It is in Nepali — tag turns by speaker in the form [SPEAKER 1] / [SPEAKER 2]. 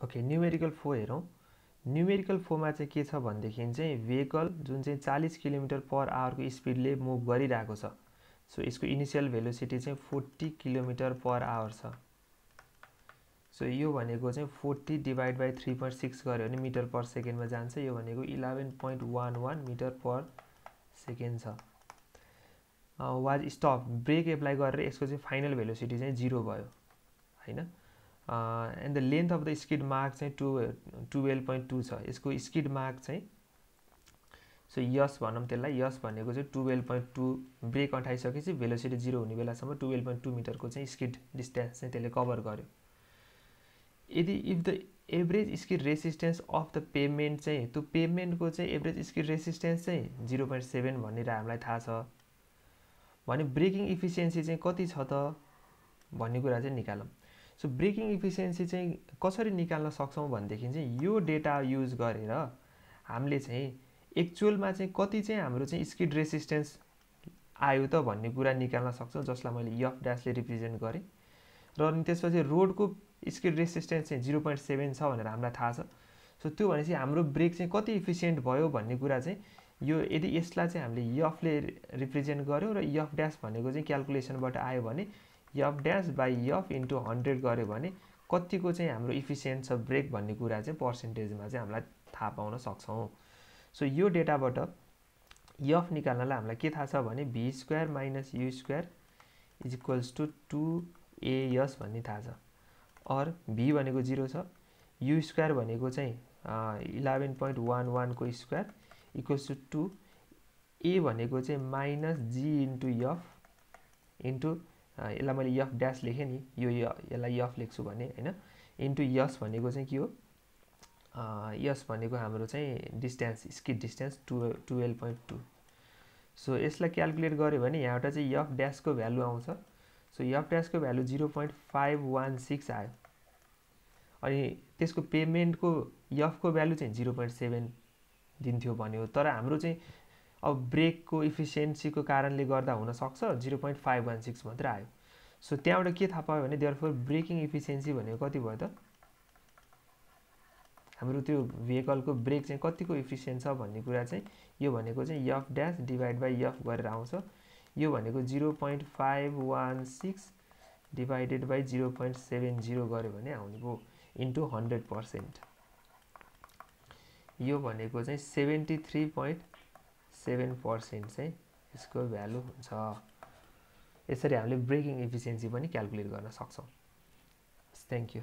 [SPEAKER 1] ओके न्युमेरिकल फो हेरौँ। न्युमेरिकल फोमा चाहिँ के छ भनेदेखि चाहिँ भेहिकल जुन चाहिँ चालिस किलोमिटर पर आवरको स्पिडले मुभ गरिरहेको छ। सो यसको इनिसियल भेलोसिटी चाहिँ फोर्टी किलोमिटर पर आवर छ। सो यो भनेको चाहिँ forty divide by three point six गऱ्यो भने मिटर पर सेकेन्डमा जान्छ। यो भनेको eleven point one one metre per second छ। Was stop. ब्रेक एप्लाई गरेर यसको चाहिँ फाइनल भेलोसिटी चाहिँ जिरो भयो। होइन? And the length of the skid mark चाहिँ टु टुवेल्भ पोइन्ट टू छ। यसको स्किड मार्क चाहिँ सो यस भनौँ त्यसलाई यस भनेको चाहिँ टुवेल्भ पोइन्ट टू ब्रेक अठाइसकेपछि भेलोसिटी जिरो हुने बेलासम्म टुवेल्भ पोइन्ट टू मिटरको चाहिँ स्किड डिस्टेन्स चाहिँ त्यसले कभर गर्यो। यदि if the average skid resistance of the pavement चाहिँ त्यो पेमेन्टको चाहिँ एभरेज स्किड रेसिस्टेन्स चाहिँ जिरो पोइन्ट सेभेन भनेर हामीलाई थाहा छ। भने ब्रेकिङ इफिसियन्सी चाहिँ कति छ त? भन्ने कुरा चाहिँ निकालौँ। सो ब्रेकिङ इफिसियन्सी चाहिँ कसरी निकाल्न सक्छौँ भनेदेखि चाहिँ यो डेटा युज गरेर हामीले चाहिँ एक्चुअलमा चाहिँ कति चाहिँ हाम्रो चाहिँ स्किड रेसिस्टेन्स आयो त भन्ने कुरा निकाल्न सक्छौँ जसलाई मैले यफ ड्यासले रिप्रेजेन्ट गरेँ। र अनि त्यसपछि रोडको स्किड रेसिस्टेन्स चाहिँ जिरो पोइन्ट सेभेन छ भनेर हामीलाई थाहा छ। सो त्यो भनेपछि हाम्रो ब्रेक चाहिँ कति इफिसियन्ट भयो भन्ने कुरा चाहिँ यो यदि यसलाई चाहिँ हामीले यफले रिप्रेजेन्ट गऱ्यौँ र यफ ड्यास भनेको चाहिँ क्यालकुलेसनबाट आयो भने f dash by f into hundred गऱ्यो भने कतिको चाहिँ हाम्रो इफिसियन्ट छ ब्रेक भन्ने कुरा चाहिँ पर्सेन्टेजमा चाहिँ हामीलाई थाहा पाउन सक्छौँ। सो यो डेटाबाट यफ निकाल्नलाई हामीलाई के थाहा छ भने v square minus u square is equals to two a s भन्ने थाहा छ। अर भी भनेको जिरो छ। यु स्क्वायर भनेको चाहिँ इलेभेन पोइन्ट वान वानको square equals to two a भनेको चाहिँ minus g into f into यसलाई मैले यफ ड्यास लेखेँ नि यो यसलाई यफ लेख्छु भने होइन? इन्टु यस भनेको चाहिँ के हो? यस भनेको हाम्रो चाहिँ distance skid distance to twelve point two so यसलाई क्यालकुलेट गऱ्यो भने यहाँबाट चाहिँ यफ ड्यासको भ्यालु आउँछ। So F ड्यासको value zero point five one six आयो। अनि त्यसको पेमेन्टको यफको भ्यालु चाहिँ जिरो पोइन्ट सेभेन दिन्थ्यो भन्यो। तर हाम्रो चाहिँ अब ब्रेकको इफिसियन्सीको कारणले गर्दा हुनसक्छ zero point five one six मात्रै आयो। सो त्यहाँबाट के थाहा पायो भने देयर ब्रेकिङ इफिसियन्सी भनेको कति भयो त? हाम्रो त्यो भेहिकलको ब्रेक चाहिँ कतिको इफिसियन्ट छ भन्ने कुरा चाहिँ यो भनेको चाहिँ f dash divide by f गरेर आउँछ। यो भनेको zero point five one six divided by zero point seven zero गऱ्यो भने आउने भयो इन्टु हन्ड्रेड पर्सेन्ट यो भनेको चाहिँ seventy three point seven percent चाहिँ यसको भ्यालु हुन्छ। यसरी हामीले ब्रेकिङ इफिसियन्सी पनि क्यालकुलेट गर्न सक्छौँ। Thank you